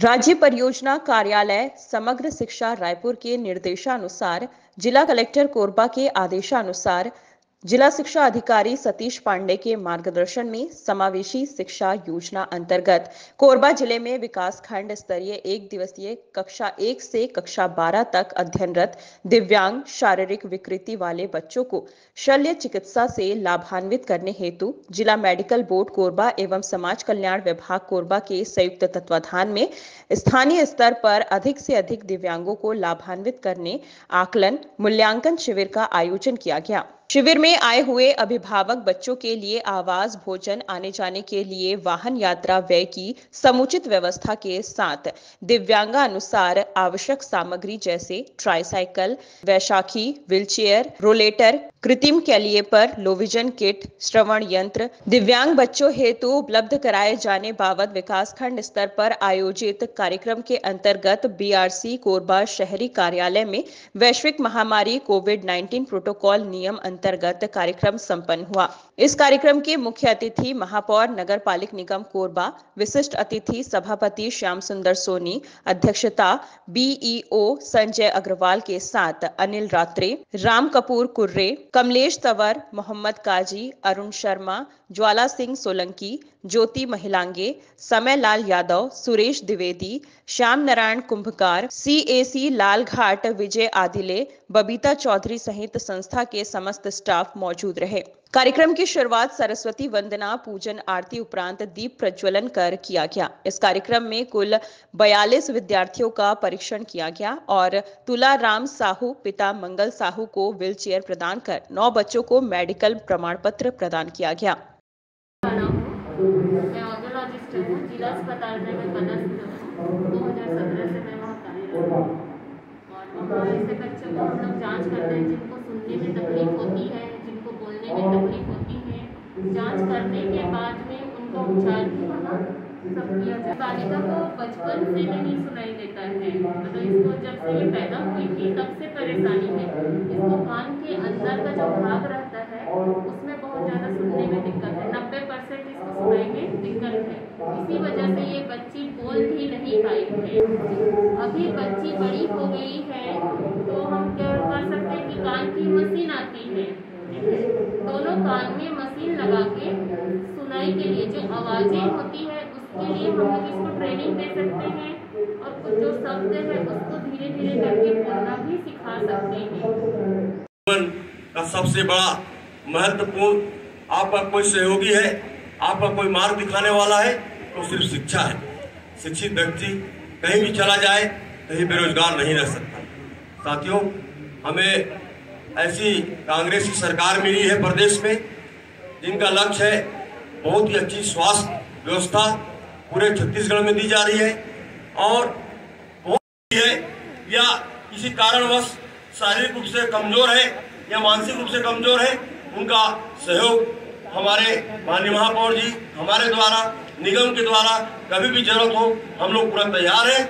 राज्य परियोजना कार्यालय समग्र शिक्षा रायपुर के निर्देशानुसार जिला कलेक्टर कोरबा के आदेशानुसार जिला शिक्षा अधिकारी सतीश पांडे के मार्गदर्शन में समावेशी शिक्षा योजना अंतर्गत कोरबा ज़िले में विकास खंड स्तरीय एक दिवसीय कक्षा एक से कक्षा बारह तक अध्ययनरत दिव्यांग शारीरिक विकृति वाले बच्चों को शल्य चिकित्सा से लाभान्वित करने हेतु जिला मेडिकल बोर्ड कोरबा एवं समाज कल्याण विभाग कोरबा के संयुक्त तत्वाधान में स्थानीय स्तर पर अधिक से अधिक दिव्यांगों को लाभान्वित करने आकलन, मूल्यांकन शिविर का आयोजन किया गया। शिविर में आए हुए अभिभावक बच्चों के लिए आवास, भोजन आने जाने के लिए वाहन यात्रा व्यय की समुचित व्यवस्था के साथ दिव्यांगा अनुसार आवश्यक सामग्री जैसे ट्राईसाइकिल वैशाखी व्हीलचेयर रोलेटर कृत्रिम कैलिए पर लोविजन किट श्रवण यंत्र, दिव्यांग बच्चों हेतु उपलब्ध कराए जाने बाबत विकास खंड स्तर पर आयोजित कार्यक्रम के अंतर्गत बीआरसी कोरबा शहरी कार्यालय में वैश्विक महामारी कोविड 19 प्रोटोकॉल नियम अंतर्गत कार्यक्रम संपन्न हुआ। इस कार्यक्रम के मुख्य अतिथि महापौर नगर पालिक निगम कोरबा, विशिष्ट अतिथि सभापति श्याम सुंदर सोनी, अध्यक्षता बीईओ संजय अग्रवाल के साथ अनिल रात्रे, राम कपूर कुर्रे, कमलेश तंवर, मोहम्मद काजी, अरुण शर्मा ज्वाला सिंह सोलंकी, ज्योति महिलांगे समय लाल यादव, सुरेश द्विवेदी, श्याम नारायण कुंभकार सीएसी लालघाट, विजय आदिले, बबीता चौधरी सहित संस्था के समस्त स्टाफ मौजूद रहे। कार्यक्रम की शुरुआत सरस्वती वंदना पूजन आरती उपरांत दीप प्रज्वलन कर किया गया। इस कार्यक्रम में कुल 42 विद्यार्थियों का परीक्षण किया गया और तुलाराम साहू, पिता मंगल साहू को व्हीलचेयर प्रदान कर नौ बच्चों को मेडिकल प्रमाण पत्र प्रदान किया गया मैं ऑडियोलॉजिस्ट हूँ जिला अस्पताल में मैं पदस्थ हूँ दो हज़ार सत्रह से मैं वहाँ कार्यरत हूँ। और वहाँ ऐसे बच्चों को हम लोग जाँच करते हैं जिनको सुनने में तकलीफ़ होती है जिनको बोलने में तकलीफ़ होती है। जाँच करने के बाद में उनका उपचार भी वहाँ सब किया जाए बालिका को बचपन से नहीं सुनाई देता है। मतलब इसको जब से ये पैदा हुई थी तब से परेशानी है। इसको कान के अंदर का जो भाग रहता है उसमें बहुत ज़्यादा सुनने में दिक्कत है नब्बे परसेंट इसको सुनाई में दिक्कत इसी वजह से ये बच्ची बोल भी नहीं पाई है अभी बच्ची बड़ी हो गई है तो हम क्या कर सकते हैं कि कान की मशीन आती है। दोनों कान में मशीन लगा के सुनाई के लिए जो आवाज़ें होती है, उसके लिए हम लोग इसको ट्रेनिंग दे सकते हैं और कुछ जो शब्द है, उसको धीरे धीरे करके बोलना भी सिखा सकते हैं। का सबसे बड़ा महत्वपूर्ण आपका कोई सहयोगी है आपका कोई मार्ग दिखाने वाला है तो सिर्फ़ शिक्षा है। शिक्षित व्यक्ति कहीं भी चला जाए, कहीं बेरोजगार नहीं रह सकता। साथियों, हमें ऐसी कांग्रेस की सरकार मिली है प्रदेश में, जिनका लक्ष्य है बहुत ही अच्छी स्वास्थ्य व्यवस्था पूरे छत्तीसगढ़ में दी जा रही है और है या किसी कारणवश शारीरिक रूप से कमज़ोर है या मानसिक रूप से कमज़ोर है, उनका सहयोग हमारे माननीय महापौर जी, हमारे द्वारा, निगम के द्वारा, कभी भी ज़रूरत हो हम लोग पूरा तैयार हैं।